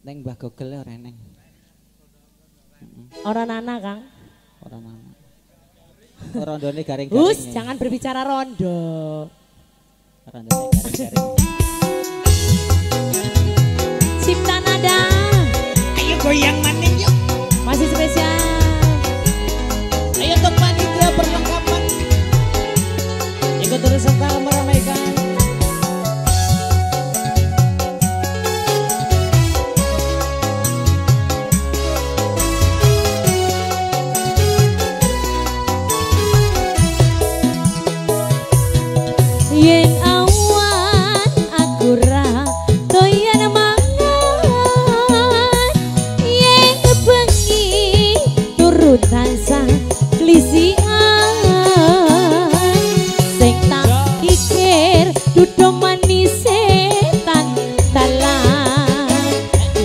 Neng Mbah Gogel ora neng. Orang nana Kang. Ora nana. Rondone garing-garing. Hus, ya. jangan berbicara rondo. Rondone garing-garing. Cipta nada Ayo goyang maning yuk. Pikir dudu manis setan dalan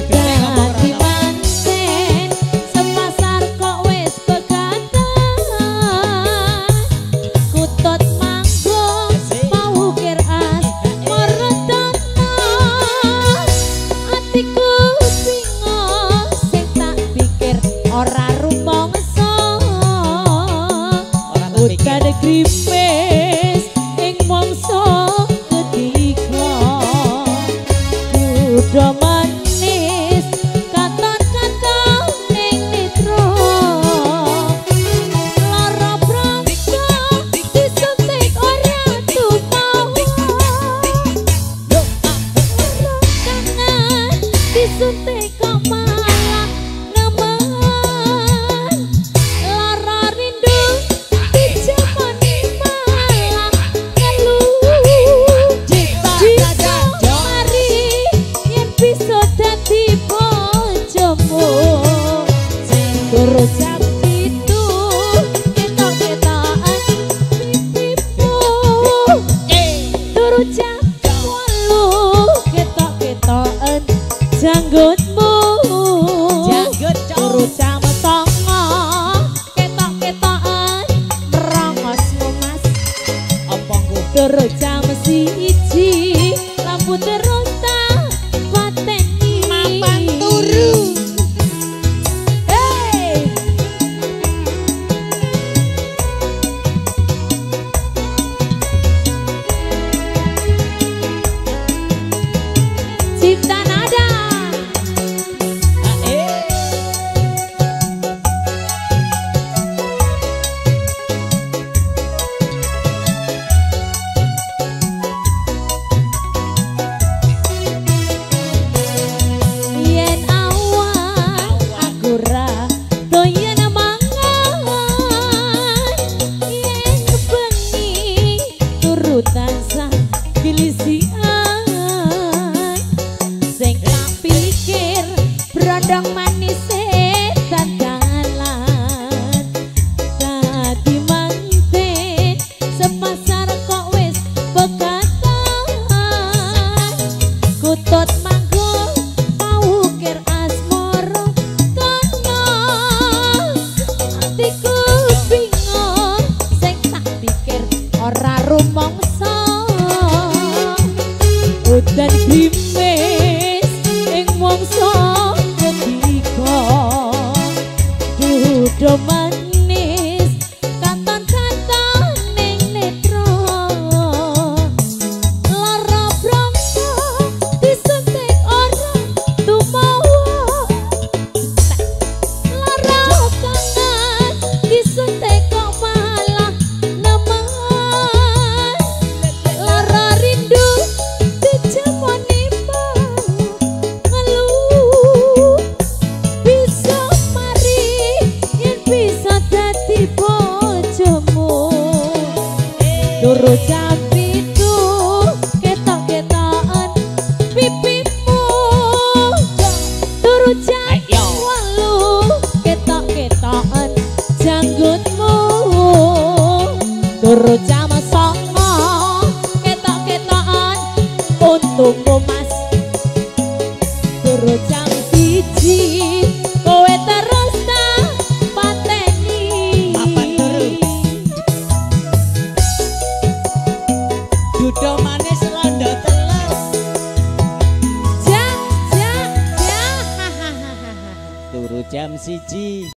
Dadi manten sepasar kok wis begadang Kutut manggung mau Atiku sing tak pikir ora rumangsa. Udan grimes something janggutmu Janggut Turut jam songo ketok-ketokan. Merongosmu mas Apa ku? Tansah kilisian Sing tak pikir brondong manis dandalan Dadi manten sepasar kok wis begadang Kutut manggung mau kir asmoro kono Atiku bingung sing tak pikir ora rumangsa Ketiga. Dudu ketok-ketokan untungmu mas. Turu Judo manis. Ja, ja, ja. Turu jam siji.